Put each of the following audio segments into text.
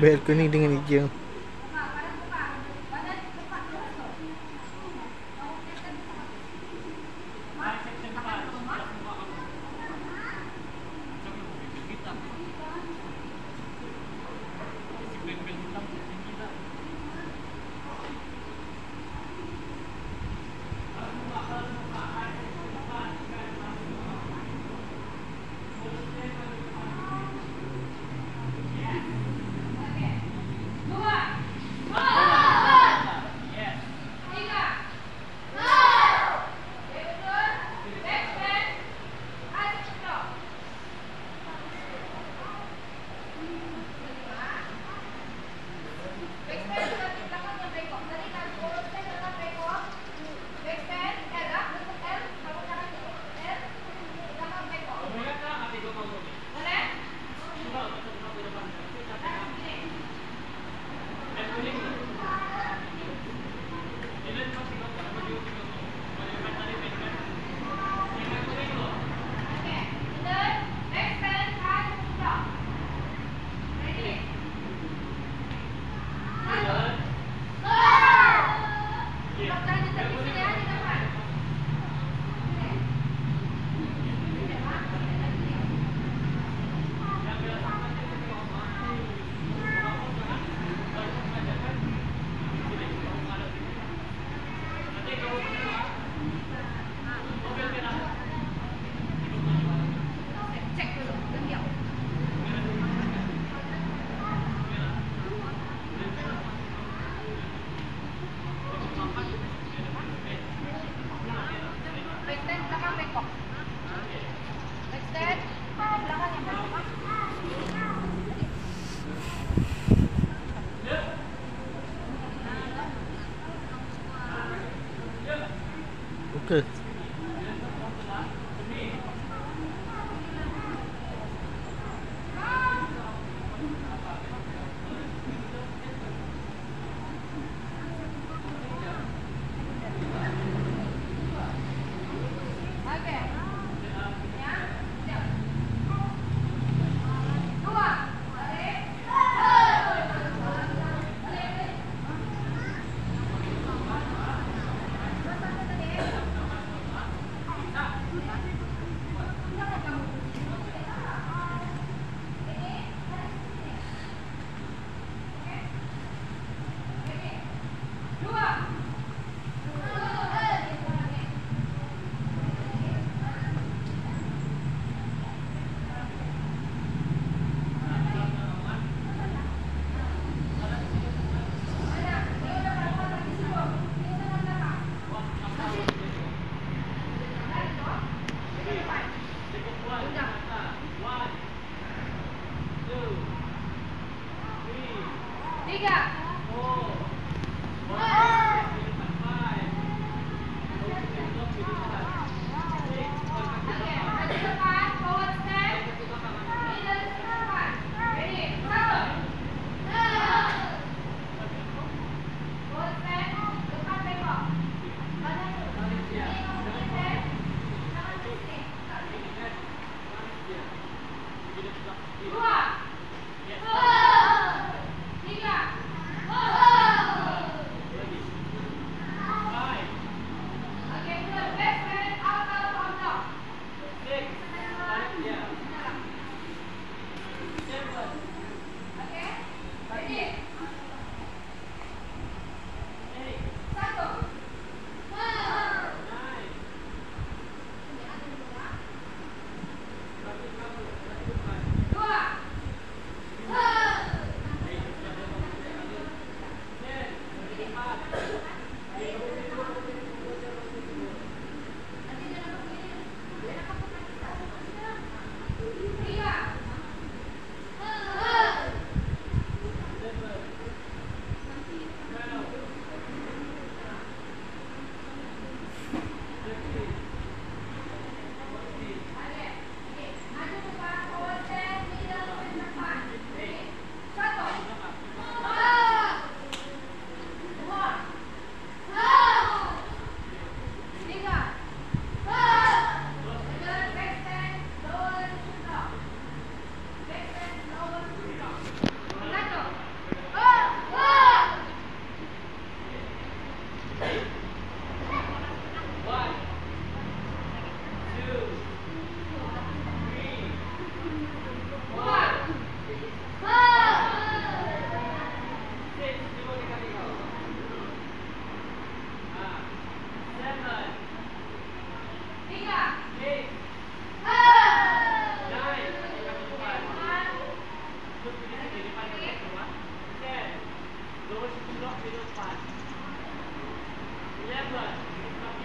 balcony dengan hijau Okay. 一个。Remember, it's not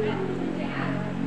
Yeah.